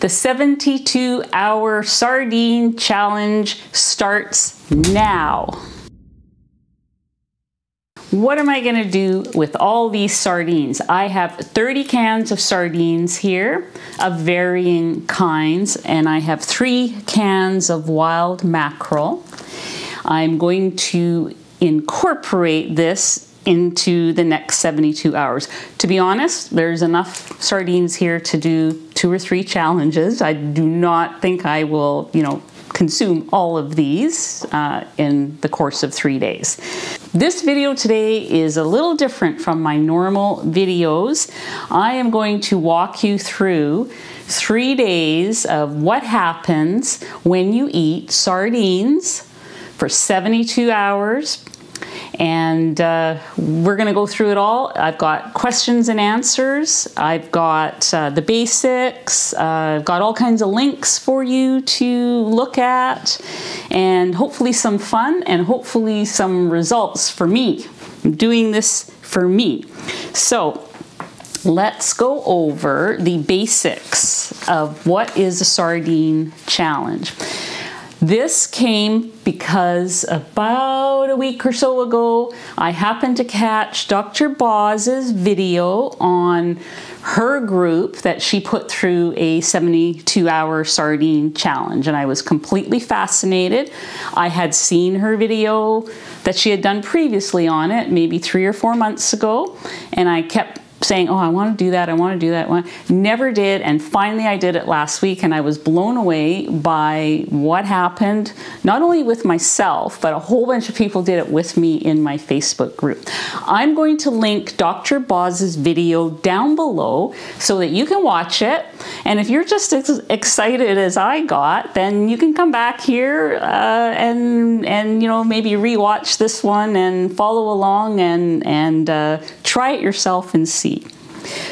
The 72 hour sardine challenge starts now. What am I going to do with all these sardines? I have 30 cans of sardines here of varying kinds, and I have three cans of wild mackerel. I'm going to incorporate this into the next 72 hours. To be honest, there's enough sardines here to do two or three challenges. I do not think I will, you know, consume all of these uh, in the course of three days. This video today is a little different from my normal videos. I am going to walk you through three days of what happens when you eat sardines for 72 hours and uh, we're going to go through it all. I've got questions and answers. I've got uh, the basics. Uh, I've got all kinds of links for you to look at, and hopefully some fun and hopefully some results for me. I'm doing this for me. So let's go over the basics of what is a sardine challenge. This came because about a week or so ago, I happened to catch Dr. Boz's video on her group that she put through a 72 hour sardine challenge, and I was completely fascinated. I had seen her video that she had done previously on it, maybe three or four months ago, and I kept saying, Oh, I want to do that, I want to do that. Never did. And finally, I did it last week, and I was blown away by what happened, not only with myself, but a whole bunch of people did it with me in my Facebook group. I'm going to link Dr. Boz's video down below so that you can watch it. And if you're just as excited as I got, then you can come back here uh, and, and, you know, maybe rewatch this one and follow along and, and uh, try it yourself and see.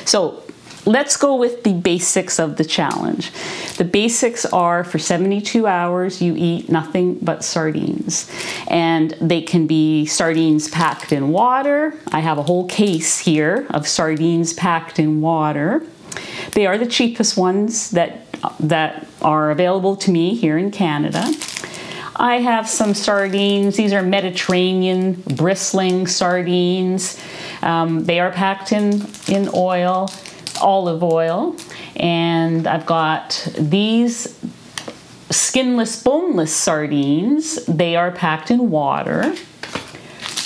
So let's go with the basics of the challenge. The basics are for 72 hours, you eat nothing but sardines. And they can be sardines packed in water. I have a whole case here of sardines packed in water. They are the cheapest ones that, that are available to me here in Canada. I have some sardines. These are Mediterranean bristling sardines. Um, they are packed in, in oil, olive oil. And I've got these skinless, boneless sardines. They are packed in water.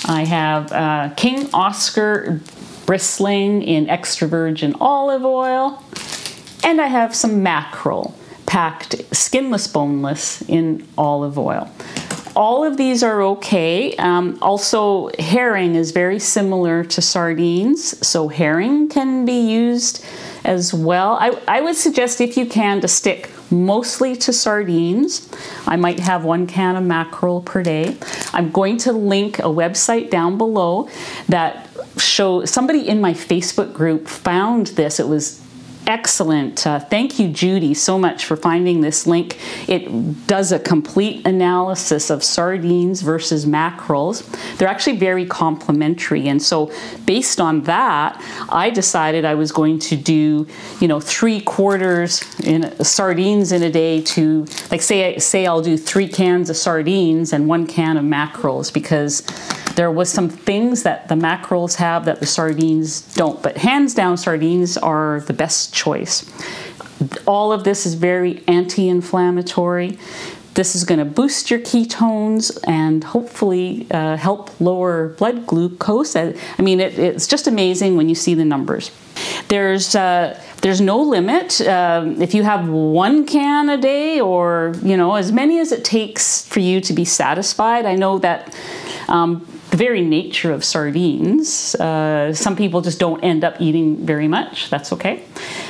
I have uh, King Oscar bristling in extra virgin olive oil. And I have some mackerel packed skinless, boneless in olive oil. All of these are okay. Um, also, herring is very similar to sardines, so herring can be used as well. I, I would suggest if you can to stick mostly to sardines. I might have one can of mackerel per day. I'm going to link a website down below that show somebody in my Facebook group found this. It was excellent. Uh, thank you, Judy, so much for finding this link. It does a complete analysis of sardines versus mackerels. They're actually very complementary. And so based on that, I decided I was going to do, you know, three quarters in sardines in a day to, like say, say I'll do three cans of sardines and one can of mackerels because there was some things that the mackerels have that the sardines don't, but hands down, sardines are the best choice. All of this is very anti-inflammatory. This is going to boost your ketones and hopefully uh, help lower blood glucose. I mean, it, it's just amazing when you see the numbers. There's uh, there's no limit. Uh, if you have one can a day, or you know, as many as it takes for you to be satisfied. I know that um, the very nature of sardines. Uh, some people just don't end up eating very much. That's okay.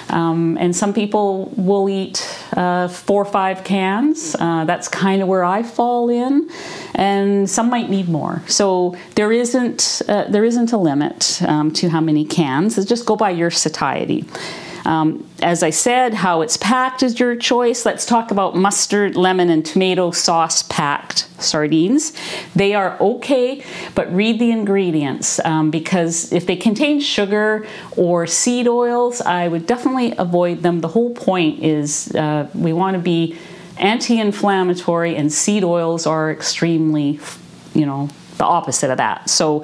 Um, and some people will eat uh, four or five cans. Uh, that's kind of where I fall in. And some might need more. So there isn't uh, there isn't a limit um, to how many cans. It's just go by your satiety. Um, as I said, how it's packed is your choice. Let's talk about mustard, lemon, and tomato sauce packed sardines. They are okay, but read the ingredients um, because if they contain sugar or seed oils, I would definitely avoid them. The whole point is uh, we want to be anti-inflammatory and seed oils are extremely, you know, the opposite of that. So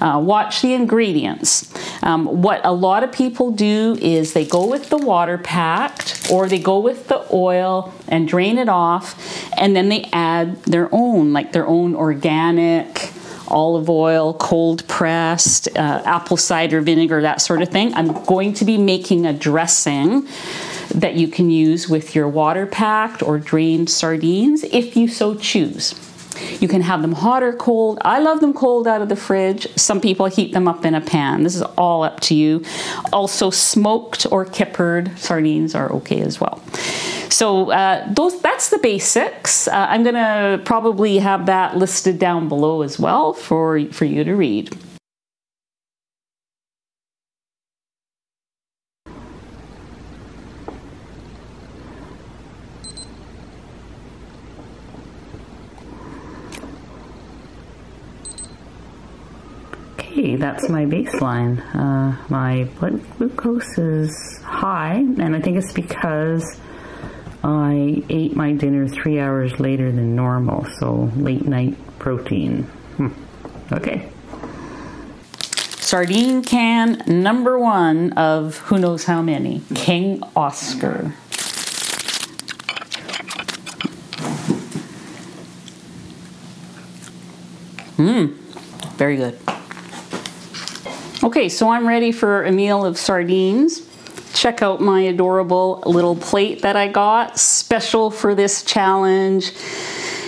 uh, watch the ingredients. Um, what a lot of people do is they go with the water packed or they go with the oil and drain it off and then they add their own, like their own organic olive oil, cold pressed, uh, apple cider vinegar, that sort of thing. I'm going to be making a dressing that you can use with your water packed or drained sardines if you so choose. You can have them hot or cold. I love them cold out of the fridge. Some people heat them up in a pan. This is all up to you. Also, smoked or kippered sardines are okay as well. So uh, those that's the basics. Uh, I'm going to probably have that listed down below as well for, for you to read. That's my baseline. Uh, my blood glucose is high, and I think it's because I ate my dinner three hours later than normal, so late night protein. Hmm. Okay. Sardine can number one of who knows how many, King Oscar. Mmm, very good. Okay, so I'm ready for a meal of sardines. Check out my adorable little plate that I got, special for this challenge.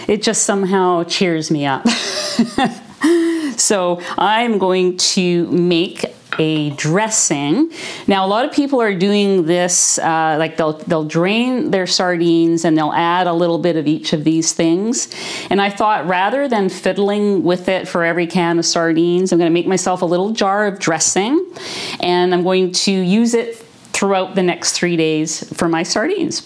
It just somehow cheers me up. so I'm going to make a dressing. Now, a lot of people are doing this, uh, like they'll, they'll drain their sardines and they'll add a little bit of each of these things. And I thought rather than fiddling with it for every can of sardines, I'm gonna make myself a little jar of dressing and I'm going to use it throughout the next three days for my sardines.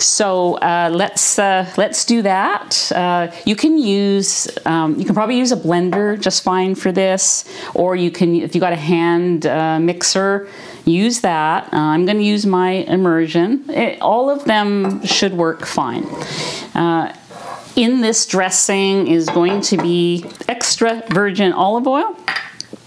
So uh, let's uh, let's do that. Uh, you can use um, you can probably use a blender just fine for this, or you can if you got a hand uh, mixer, use that. Uh, I'm going to use my immersion. It, all of them should work fine. Uh, in this dressing is going to be extra virgin olive oil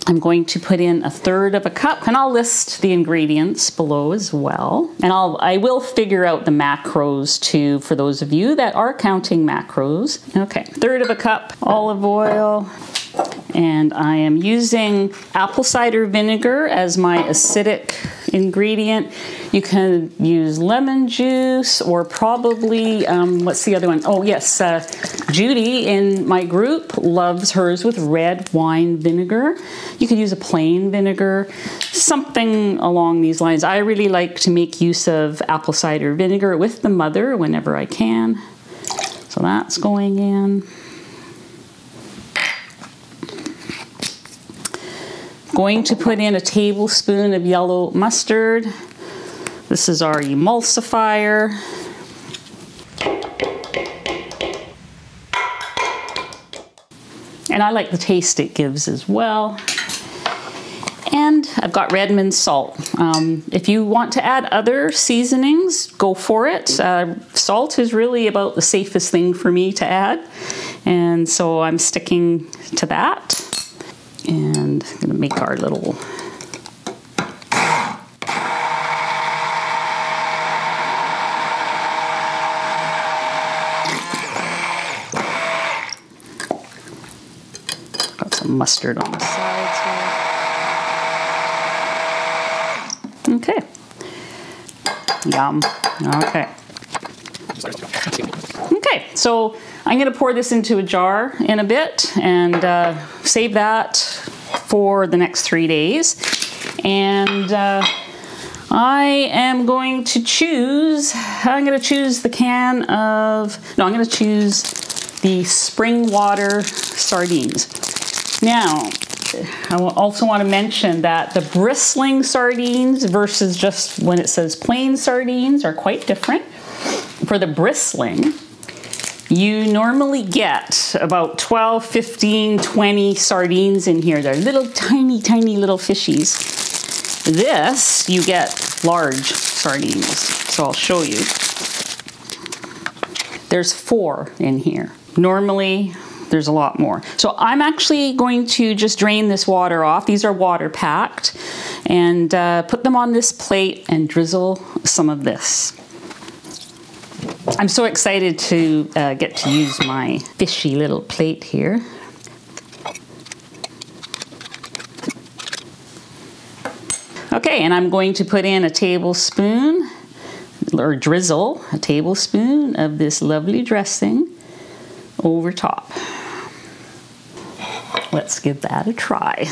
I'm going to put in a third of a cup and I'll list the ingredients below as well. And I'll, I will figure out the macros too for those of you that are counting macros. Okay, third of a cup olive oil, and I am using apple cider vinegar as my acidic ingredient. You can use lemon juice or probably, um, what's the other one? Oh yes, uh, Judy in my group loves hers with red wine vinegar. You could use a plain vinegar, something along these lines. I really like to make use of apple cider vinegar with the mother whenever I can. So that's going in. Going to put in a tablespoon of yellow mustard. This is our emulsifier. And I like the taste it gives as well. And I've got Redmond salt. Um, if you want to add other seasonings, go for it. Uh, salt is really about the safest thing for me to add. And so I'm sticking to that and I'm gonna make our little got some mustard on the sides here. Okay. Yum. Okay. Okay, so I'm going to pour this into a jar in a bit and uh, save that for the next three days. And uh, I am going to choose, I'm going to choose the can of, no, I'm going to choose the spring water sardines. Now, I also want to mention that the bristling sardines versus just when it says plain sardines are quite different. For the bristling, you normally get about 12, 15, 20 sardines in here. They're little tiny, tiny little fishies. This, you get large sardines. So I'll show you. There's four in here. Normally, there's a lot more. So I'm actually going to just drain this water off. These are water packed and uh, put them on this plate and drizzle some of this. I'm so excited to uh, get to use my fishy little plate here. Okay, and I'm going to put in a tablespoon or drizzle a tablespoon of this lovely dressing over top. Let's give that a try.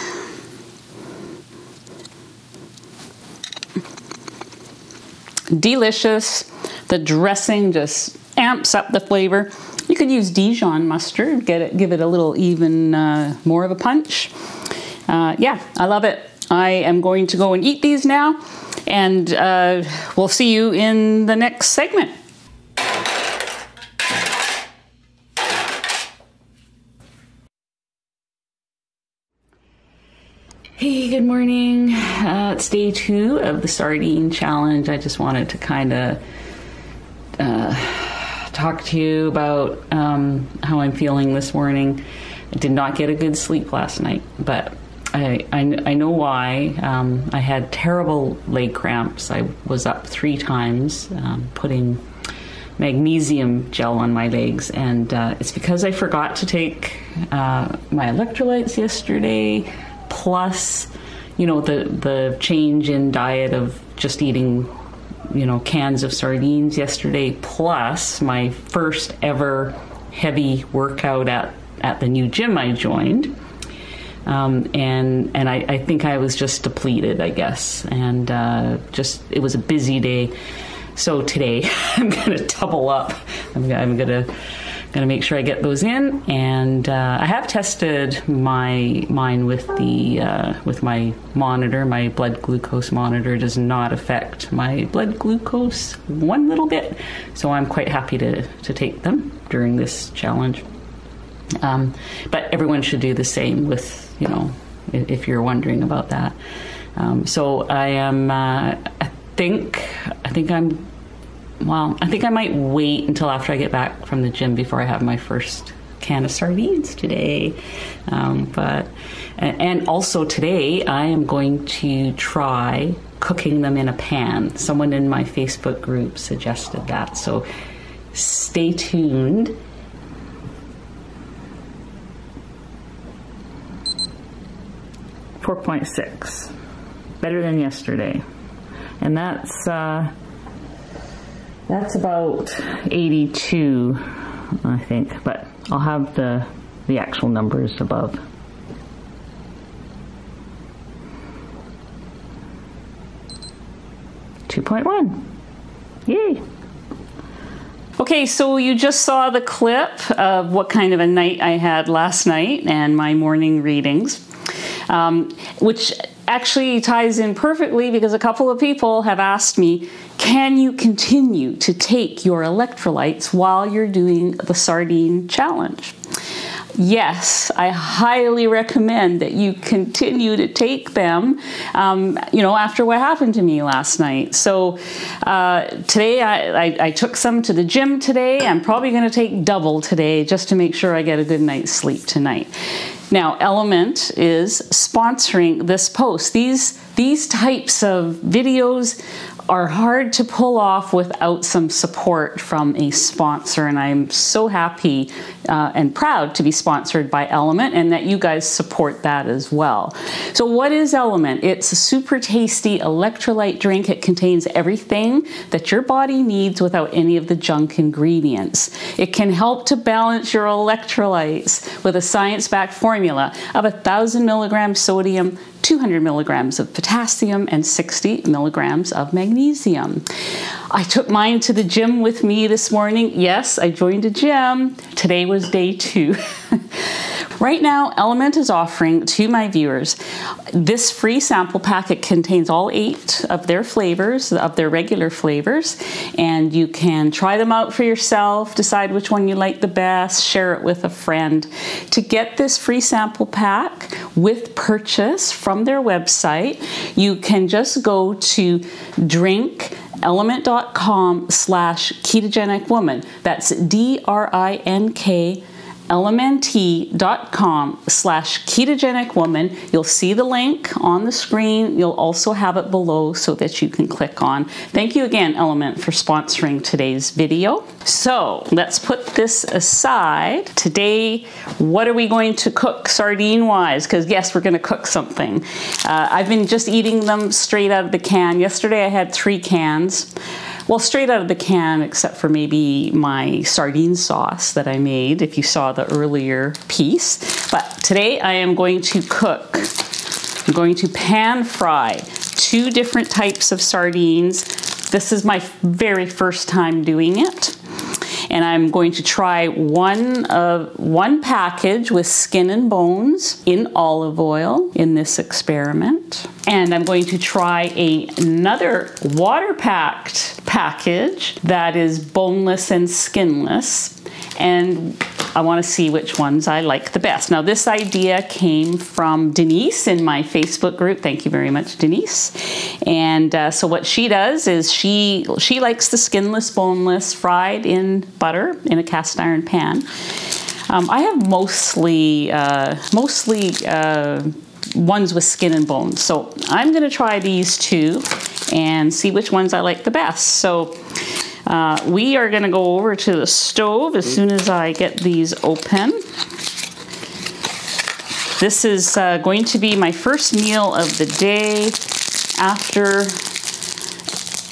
Delicious. The dressing just amps up the flavor. You could use Dijon mustard, get it, give it a little even uh, more of a punch. Uh, yeah, I love it. I am going to go and eat these now, and uh, we'll see you in the next segment. Hey, good morning. Uh, it's day two of the sardine challenge. I just wanted to kind of uh, talk to you about um, how I'm feeling this morning. I did not get a good sleep last night, but I, I, I know why. Um, I had terrible leg cramps. I was up three times um, putting magnesium gel on my legs, and uh, it's because I forgot to take uh, my electrolytes yesterday plus you know the the change in diet of just eating you know cans of sardines yesterday plus my first ever heavy workout at at the new gym I joined. Um, and and I, I, think I was just depleted I guess. And uh, just it was a busy day. So today I'm gonna double up. I'm, I'm gonna Gonna make sure I get those in, and uh, I have tested my mine with the uh, with my monitor. My blood glucose monitor does not affect my blood glucose one little bit, so I'm quite happy to to take them during this challenge. Um, but everyone should do the same with you know if you're wondering about that. Um, so I am. Uh, I think I think I'm well, I think I might wait until after I get back from the gym before I have my first can of sardines today. Um, but and also today I am going to try cooking them in a pan. Someone in my Facebook group suggested that, so stay tuned. Four point six, better than yesterday, and that's. Uh, that's about 82, I think, but I'll have the, the actual numbers above. Two point one. Yay! Okay, so you just saw the clip of what kind of a night I had last night and my morning readings, um, which actually ties in perfectly because a couple of people have asked me, can you continue to take your electrolytes while you're doing the sardine challenge? Yes, I highly recommend that you continue to take them, um, you know, after what happened to me last night. So uh, today I, I, I, took some to the gym today. I'm probably going to take double today just to make sure I get a good night's sleep tonight. Now, LMNT is sponsoring this post. These, these types of videos are hard to pull off without some support from a sponsor. And I'm so happy uh, and proud to be sponsored by LMNT and that you guys support that as well. So, what is LMNT? It's a super tasty electrolyte drink. It contains everything that your body needs without any of the junk ingredients. It can help to balance your electrolytes with a science backed formula of 1,000 milligrams sodium, 200 milligrams of potassium, and 60 milligrams of magnesium. I took mine to the gym with me this morning. Yes, I joined a gym. Today was day two. Right now, LMNT is offering to my viewers this free sample pack. It contains all eight of their flavors, of their regular flavors, and you can try them out for yourself, decide which one you like the best, share it with a friend. To get this free sample pack with purchase from their website, you can just go to drink lmnt.com slash ketogenic woman. That's D R I N K lmnt.com slash ketogenic woman. You'll see the link on the screen. You'll also have it below so that you can click on. Thank you again, LMNT, for sponsoring today's video. So let's put this aside. Today, what are we going to cook sardine-wise? Because yes, we're going to cook something. Uh, I've been just eating them straight out of the can. Yesterday I had three cans well, straight out of the can, except for maybe my sardine sauce that I made, if you saw the earlier piece. But today I am going to cook, I'm going to pan fry two different types of sardines. This is my very first time doing it and I'm going to try one of one package with skin and bones in olive oil in this experiment. And I'm going to try a, another water packed package that is boneless and skinless. And I want to see which ones I like the best. Now, this idea came from Denise in my Facebook group. Thank you very much, Denise. And uh, so what she does is she she likes the skinless, boneless, fried in butter in a cast iron pan. Um, I have mostly uh, mostly uh, ones with skin and bones. So I'm going to try these two and see which ones I like the best. So uh, we are going to go over to the stove as soon as I get these open. This is uh, going to be my first meal of the day after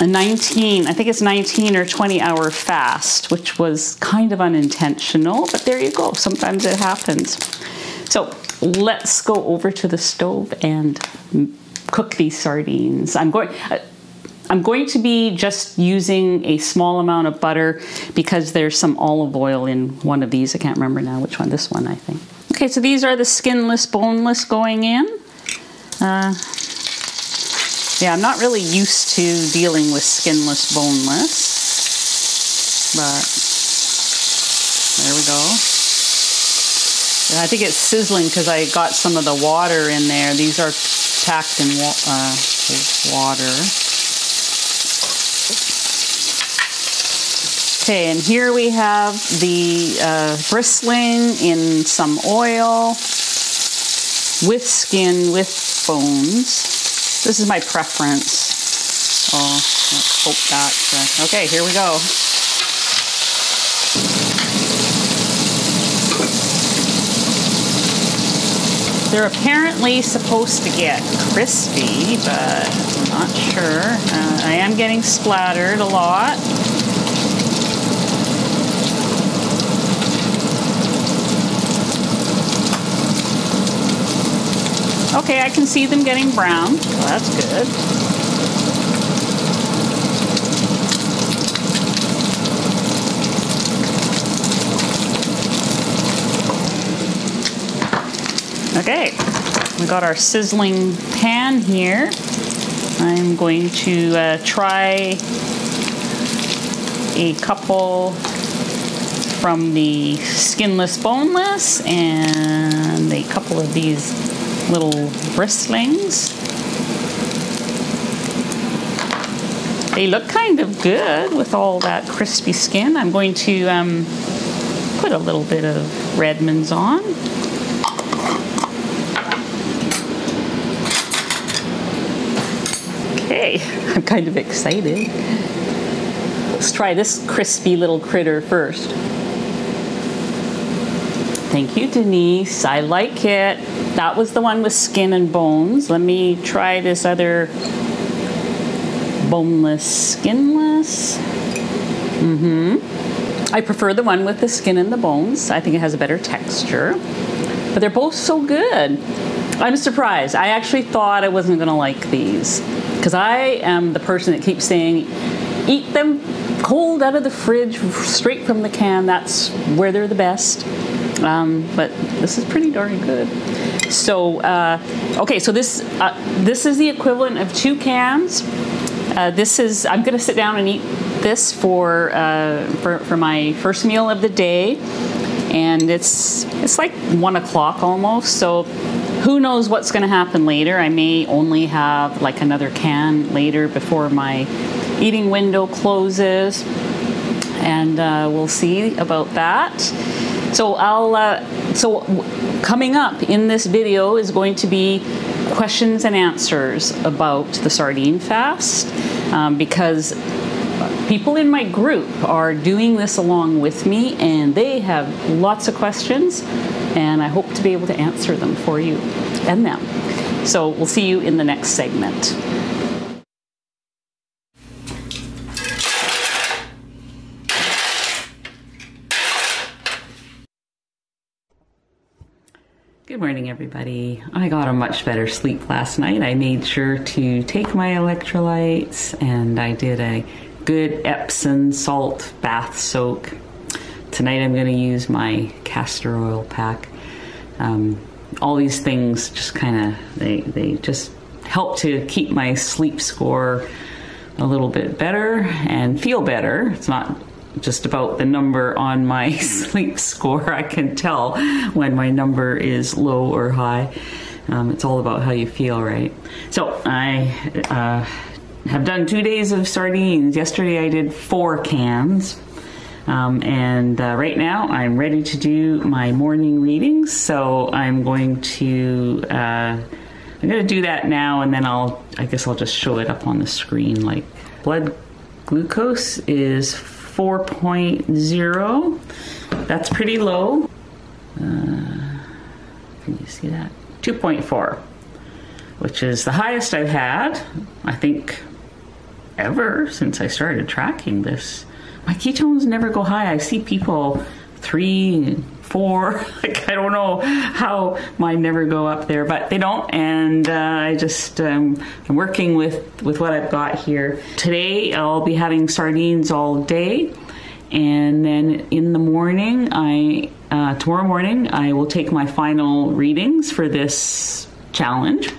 a 19, I think it's 19 or 20 hour fast, which was kind of unintentional, but there you go. Sometimes it happens. So let's go over to the stove and cook these sardines. I'm going, uh, I'm going to be just using a small amount of butter because there's some olive oil in one of these. I can't remember now which one, this one I think. Okay, so these are the skinless, boneless going in. Uh, yeah, I'm not really used to dealing with skinless, boneless, but there we go. I think it's sizzling because I got some of the water in there. These are packed in wa uh, water. Okay, and here we have the uh, bristling in some oil with skin, with bones. This is my preference. Oh, let's hope that. Uh, okay, here we go. They're apparently supposed to get crispy, but I'm not sure. Uh, I am getting splattered a lot. Okay, I can see them getting brown. Well, that's good. Okay, we got our sizzling pan here. I'm going to uh, try a couple from the skinless boneless and a couple of these little bristlings. They look kind of good with all that crispy skin. I'm going to um, put a little bit of Redmond's on. Okay, I'm kind of excited. Let's try this crispy little critter first. Thank you, Denise. I like it. That was the one with skin and bones. Let me try this other boneless, skinless. Mm-hmm. I prefer the one with the skin and the bones. I think it has a better texture. But they're both so good. I'm surprised. I actually thought I wasn't going to like these because I am the person that keeps saying, eat them cold out of the fridge, straight from the can. That's where they're the best. Um, but this is pretty darn good. So, uh, okay, so this uh, this is the equivalent of two cans. Uh, this is I'm to sit down and eat this for, uh, for for my first meal of the day, and it's it's like one o'clock almost. So, who knows what's going to happen later? I may only have like another can later before my eating window closes, and uh, we'll see about that. So I'll uh, so coming up in this video is going to be questions and answers about the sardine fast um, because people in my group are doing this along with me and they have lots of questions and I hope to be able to answer them for you and them. So we'll see you in the next segment. Good morning, everybody. I got a much better sleep last night. I made sure to take my electrolytes and I did a good Epsom salt bath soak. Tonight I'm going to use my castor oil pack. Um, all these things just kind of they they just help to keep my sleep score a little bit better and feel better. It's not just about the number on my sleep score. I can tell when my number is low or high. Um, it's all about how you feel, right? So I uh, have done two days of sardines. Yesterday I did four cans. Um, and uh, right now I'm ready to do my morning readings. So I'm going to uh, I'm to do that now, and then I'll I guess I'll just show it up on the screen. Like blood glucose is 4.0. That's pretty low. Uh, can you see that? 2.4, which is the highest I've had, I think, ever since I started tracking this. My ketones never go high. I see people three, four. Like I don't know how mine never go up there, but they don't. And uh, I just um, I'm working with with what I've got here. Today I'll be having sardines all day, and then in the morning I uh, tomorrow morning I will take my final readings for this challenge.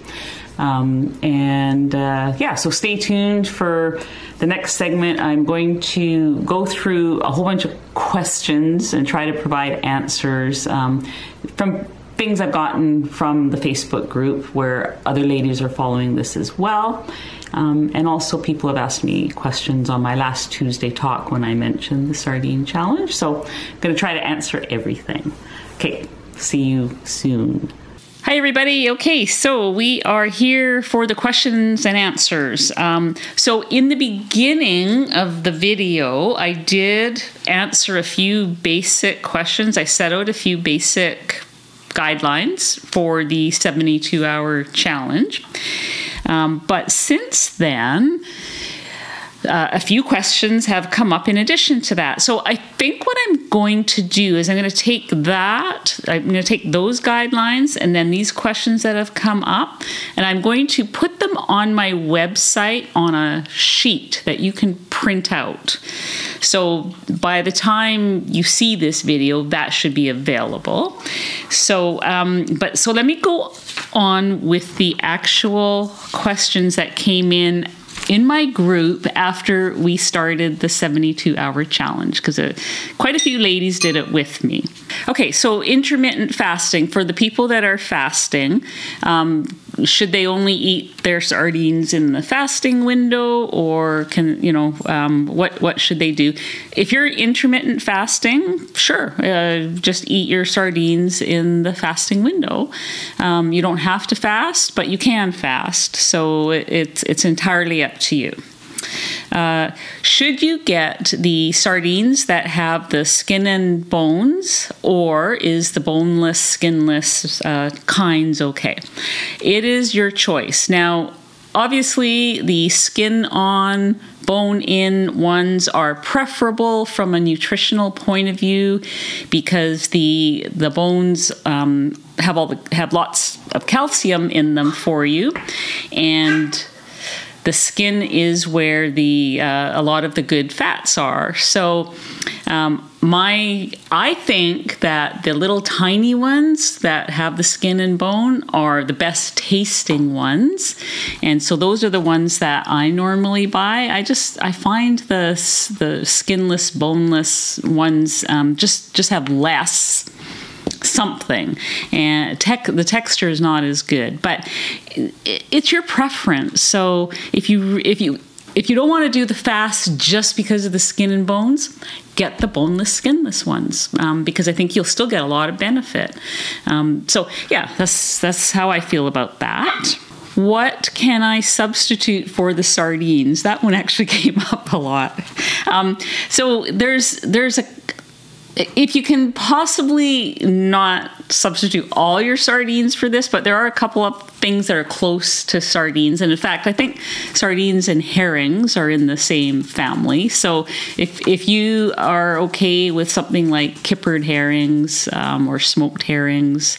Um, and uh, yeah, so stay tuned for the next segment. I'm going to go through a whole bunch of questions and try to provide answers um, from things I've gotten from the Facebook group where other ladies are following this as well. Um, and also, people have asked me questions on my last Tuesday talk when I mentioned the sardine challenge. So, I'm going to try to answer everything. Okay, see you soon. Hi, everybody. Okay, so we are here for the questions and answers. Um, so, in the beginning of the video, I did answer a few basic questions. I set out a few basic guidelines for the 72 hour challenge. Um, but since then, uh, a few questions have come up in addition to that. So I think what I'm going to do is I'm going to take that, I'm going to take those guidelines and then these questions that have come up, and I'm going to put them on my website on a sheet that you can print out. So by the time you see this video, that should be available. So, um, but so let me go on with the actual questions that came in in my group after we started the 72 hour challenge because uh, quite a few ladies did it with me. Okay, so intermittent fasting for the people that are fasting, um, should they only eat their sardines in the fasting window or can you know um, what what should they do? If you're intermittent fasting sure uh, just eat your sardines in the fasting window. Um, you don't have to fast but you can fast so it's it's entirely up to you uh, should you get the sardines that have the skin and bones, or is the boneless, skinless uh, kinds okay? It is your choice. Now, obviously, the skin on, bone in ones are preferable from a nutritional point of view because the the bones um, have all the have lots of calcium in them for you, and the skin is where the uh, a lot of the good fats are. So um, my I think that the little tiny ones that have the skin and bone are the best tasting ones, and so those are the ones that I normally buy. I just I find the the skinless, boneless ones um, just just have less something and tech the texture is not as good but it's your preference so if you if you if you don't want to do the fast just because of the skin and bones, get the boneless, skinless ones um, because I think you'll still get a lot of benefit. Um, so yeah, that's that's how I feel about that. What can I substitute for the sardines? That one actually came up a lot. Um, so there's there's a if you can possibly not substitute all your sardines for this, but there are a couple of things that are close to sardines. And in fact, I think sardines and herrings are in the same family. So if, if you are okay with something like kippered herrings um, or smoked herrings,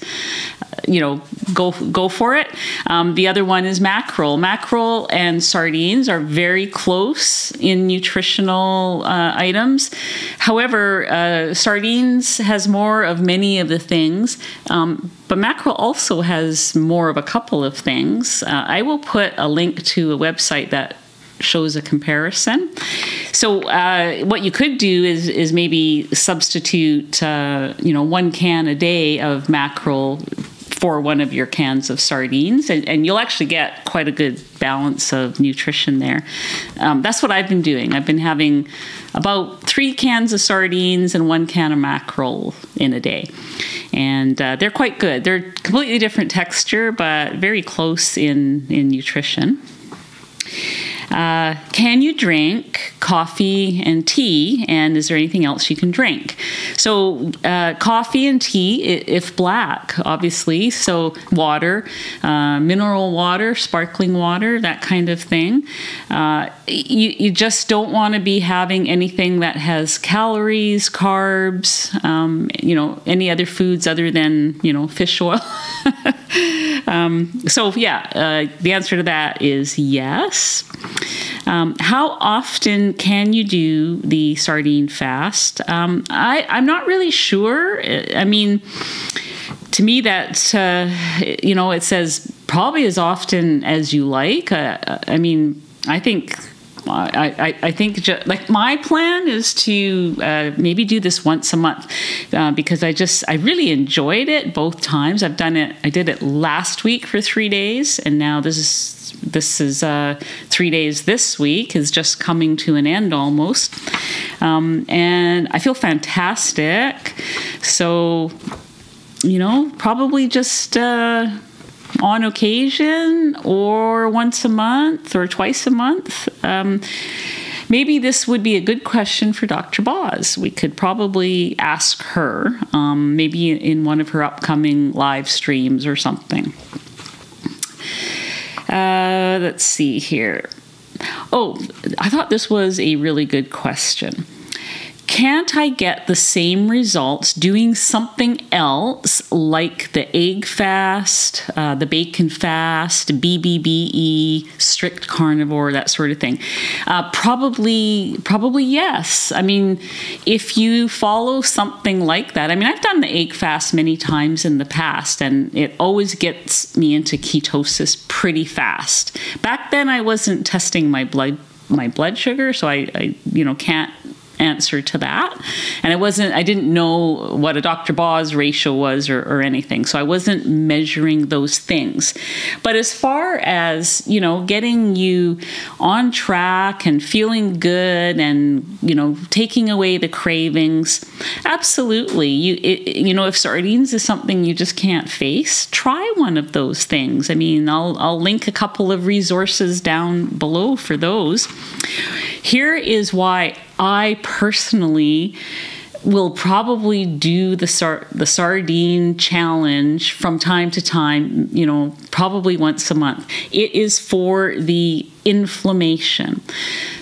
you know, go go for it. Um, the other one is mackerel. Mackerel and sardines are very close in nutritional uh, items. However, uh, sardines has more of many of the things, um, but mackerel also has more of a couple of things. Uh, I will put a link to a website that shows a comparison. So uh, what you could do is is maybe substitute uh, you know one can a day of mackerel for one of your cans of sardines, and, and you'll actually get quite a good balance of nutrition there. Um, that's what I've been doing. I've been having about three cans of sardines and one can of mackerel in a day. And uh, they're quite good. They're completely different texture, but very close in, in nutrition. Uh, can you drink coffee and tea? And is there anything else you can drink? So, uh, coffee and tea, if black, obviously. So, water, uh, mineral water, sparkling water, that kind of thing. Uh, you, you just don't want to be having anything that has calories, carbs, um, you know, any other foods other than, you know, fish oil. um, so, yeah, uh, the answer to that is yes. Um, how often can you do the sardine fast? Um, I, I'm not really sure. I mean, to me, that, uh, you know, it says probably as often as you like. Uh, I mean, I think I, I, think like my plan is to uh, maybe do this once a month uh, because I just I really enjoyed it both times. I've done it. I did it last week for three days, and now this is this is uh, three days this week is just coming to an end almost, um, and I feel fantastic. So, you know, probably just uh, on occasion or once a month or twice a month. Um, maybe this would be a good question for Dr. Boz. We could probably ask her, um, maybe in one of her upcoming live streams or something. Uh, let's see here. Oh, I thought this was a really good question can't I get the same results doing something else like the egg fast, uh, the bacon fast, BBBE, strict carnivore, that sort of thing? Uh, probably, probably yes. I mean, if you follow something like that, I mean, I've done the egg fast many times in the past, and it always gets me into ketosis pretty fast. Back then, I wasn't testing my blood my blood sugar, so I, I you know can't answer to that. And I wasn't, I didn't know what a Dr. Boz ratio was or, or, anything. So I wasn't measuring those things. But as far as, you know, getting you on track and feeling good and, you know, taking away the cravings, absolutely. You, it, you know, if sardines is something you just can't face, try one of those things. I mean, I'll, I'll link a couple of resources down below for those. Here is why I personally will probably do the sar- the sardine challenge from time to time, you know, probably once a month. It is for the inflammation.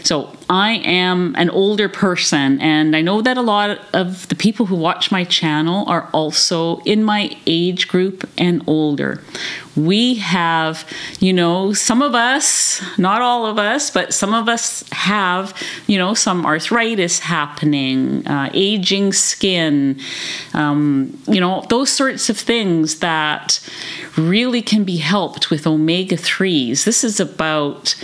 So I am an older person, and I know that a lot of the people who watch my channel are also in my age group and older. We have, you know, some of us, not all of us, but some of us have, you know, some arthritis happening, uh, aging skin, um, you know, those sorts of things that really can be helped with omega 3s. This is about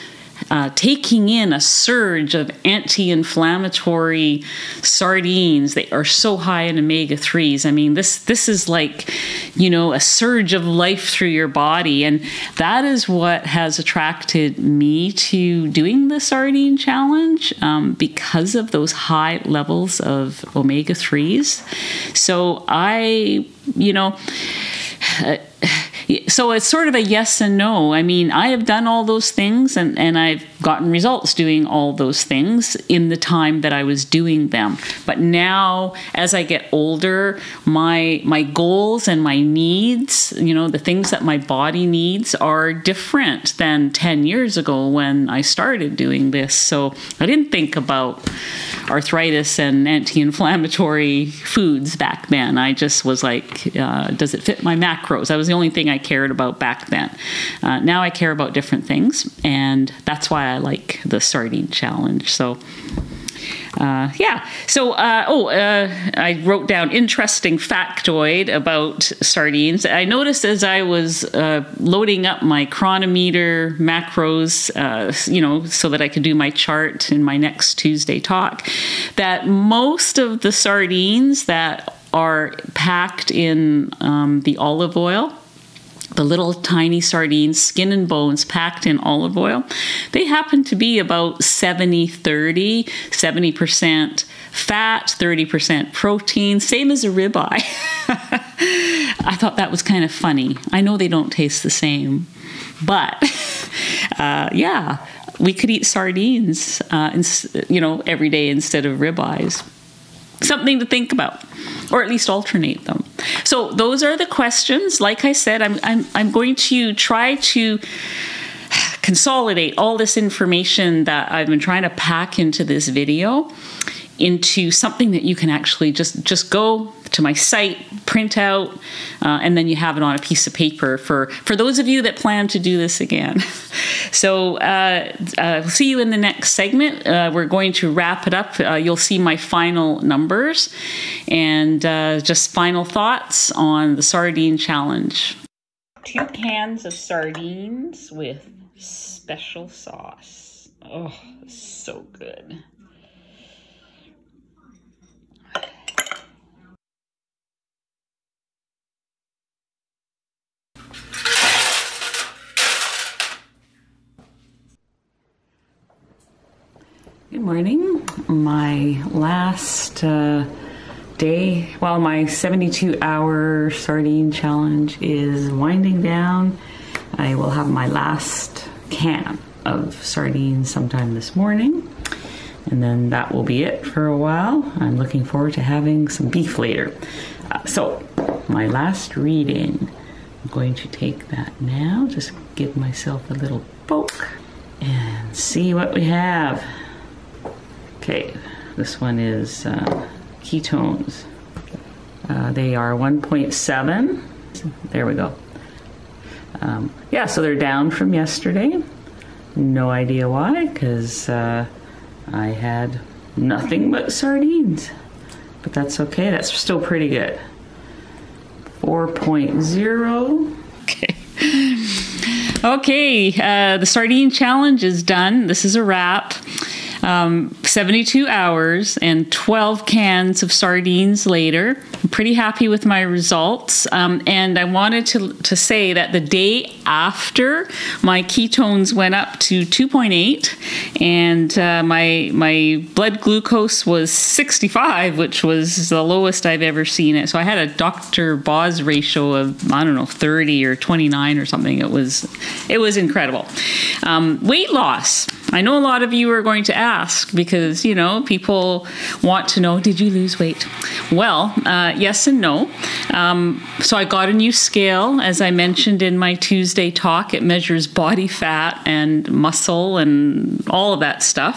uh, taking in a surge of anti inflammatory sardines. They are so high in omega 3s. I mean, this, this is like, you know, a surge of life through your body. And that is what has attracted me to doing the sardine challenge um, because of those high levels of omega 3s. So I, you know, so it's sort of a yes and no. I mean, I have done all those things and, and I've gotten results doing all those things in the time that I was doing them. But now as I get older, my my goals and my needs, you know, the things that my body needs are different than 10 years ago when I started doing this. So I didn't think about arthritis and anti-inflammatory foods back then. I just was like, uh, does it fit my macros? That was the only thing I cared about back then. Uh, now I care about different things, and that's why I like the sardine challenge. So. Uh, yeah. So, uh, oh, uh, I wrote down interesting factoid about sardines. I noticed as I was uh, loading up my Cronometer macros, uh, you know, so that I could do my chart in my next Tuesday talk, that most of the sardines that are packed in um, the olive oil the little tiny sardines, skin and bones packed in olive oil, they happen to be about 70 30, 70% fat, 30% protein, same as a ribeye. I thought that was kind of funny. I know they don't taste the same, but uh, yeah, we could eat sardines, uh, you know, every day instead of ribeyes something to think about or at least alternate them. So those are the questions. Like i said i'm i'm, I'm going to try to consolidate all this information that i've been trying to pack into this video into something that you can actually just just go to my site, print out, uh, and then you have it on a piece of paper for for those of you that plan to do this again. so uh, uh, see you in the next segment. Uh, we're going to wrap it up. Uh, you'll see my final numbers and uh, just final thoughts on the sardine challenge. Two cans of sardines with special sauce. Oh, so good. Good morning. My last uh, day, well, my 72 hour sardine challenge is winding down. I will have my last can of sardines sometime this morning, and then that will be it for a while. I'm looking forward to having some beef later. Uh, so, my last reading, I'm going to take that now, just give myself a little poke and see what we have. Okay, this one is uh, ketones. Uh, they are 1.7. There we go. Um, yeah, so they're down from yesterday. No idea why, because uh, I had nothing but sardines. But that's okay, that's still pretty good. 4.0. Okay. Okay, uh, the sardine challenge is done. This is a wrap um, 72 hours and 12 cans of sardines later. I'm pretty happy with my results. Um, and I wanted to, to say that the day after my ketones went up to 2.8 and uh, my, my blood glucose was 65, which was the lowest I've ever seen it. So I had a Dr. Boz ratio of, I don't know, 30 or 29 or something. It was, it was incredible. Um, weight loss. I know a lot of you are going to ask because, you know, people want to know did you lose weight? Well, uh, yes and no. Um, so I got a new scale, as I mentioned in my Tuesday talk. It measures body fat and muscle and all of that stuff.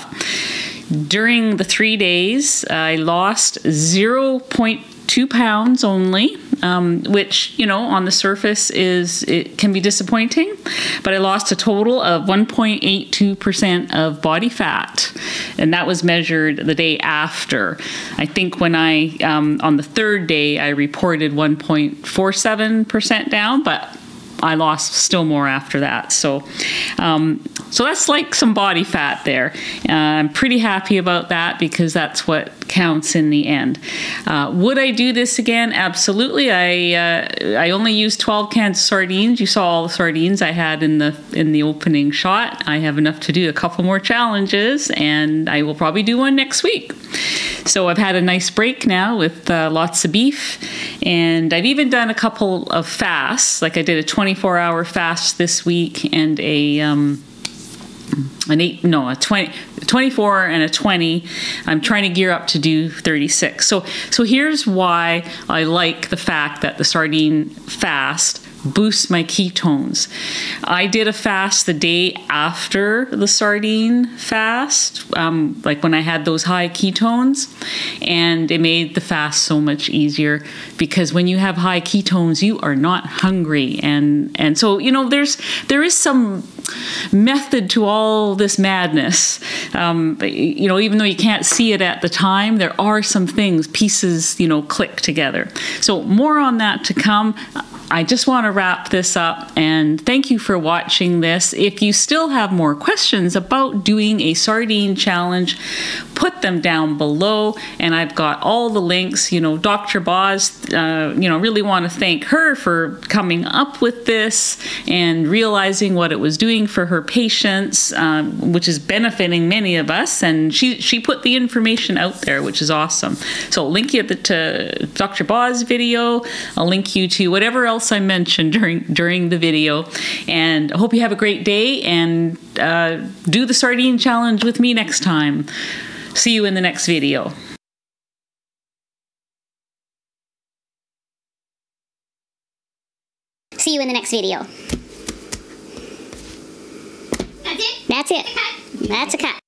During the three days, I lost 0.2 pounds only um, which you know on the surface is it can be disappointing. But I lost a total of 1.82 percent of body fat, and that was measured the day after. I think when I um, on the third day I reported 1.47 percent down, but I lost still more after that. So, um, so that's like some body fat there. Uh, I'm pretty happy about that because that's what counts in the end. Uh, would I do this again? Absolutely. I uh, I only used 12 cans of sardines. You saw all the sardines I had in the in the opening shot. I have enough to do a couple more challenges, and I will probably do one next week. So I've had a nice break now with uh, lots of beef, and I've even done a couple of fasts. Like I did a 24 hour fast this week and a um, an eight no a 20 24 and a 20 i'm trying to gear up to do 36 so so here's why i like the fact that the sardine fast boosts my ketones. I did a fast the day after the sardine fast, um, like when I had those high ketones, and it made the fast so much easier because when you have high ketones, you are not hungry, and and so you know there's there is some method to all this madness. Um, you know, even though you can't see it at the time, there are some things, pieces, you know, click together. So more on that to come. I just want to wrap this up and thank you for watching this. If you still have more questions about doing a sardine challenge, put them down below and I've got all the links. You know, Dr. Boz, uh, you know, really want to thank her for coming up with this and realizing what it was doing for her patients, um, which is benefiting many of us. And she, she put the information out there, which is awesome. So I'll link you to Dr. Boz video. I'll link you to whatever else else I mentioned during during the video. And I hope you have a great day and uh, do the sardine challenge with me next time. See you in the next video. See you in the next video. That's it? That's it. Cut. That's a cut.